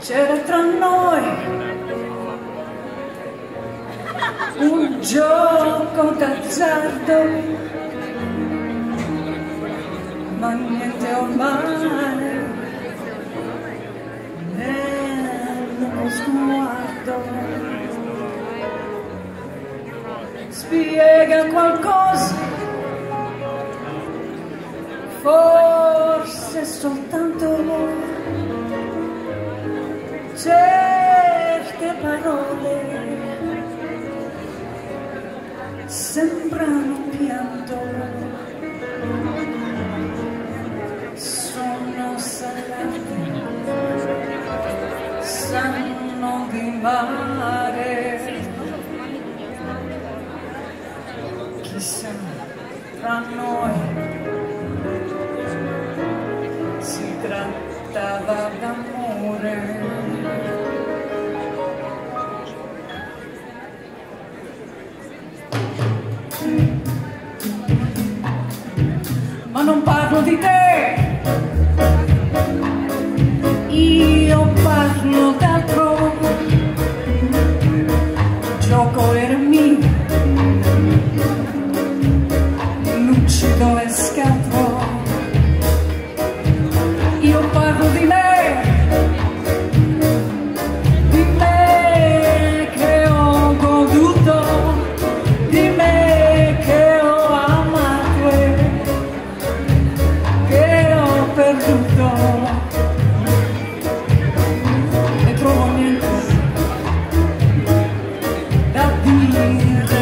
c'era tra noi. Un gioco d'azzardo, ma niente ormai nello sguardo. Spiega qualcosa, forse soltanto certe tra noi si trattava d'amore. ma non parlo di te. Thank you.